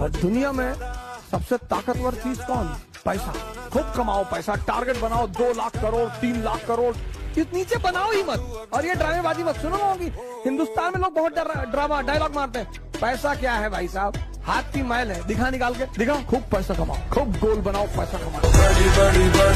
और दुनिया में सबसे ताकतवर चीज़ कौन? पैसा। खूब कमाओ पैसा। टारगेट बनाओ दो लाख करोड़, तीन लाख करोड़। इस नीचे बनाओ ही मत। और ये ड्रामेबाजी मत सुनो होगी हिंदुस्तान में लोग बहुत ड्रामा डायलॉग मारते हैं। पैसा क्या है भाई साहब? हाथ की मैल है। दिखा निकाल के। दिखाओ। खूब पैसा कमाओ। खूब गोल बनाओ, पैसा कमाओ। बड़ी बड़ी बड़ी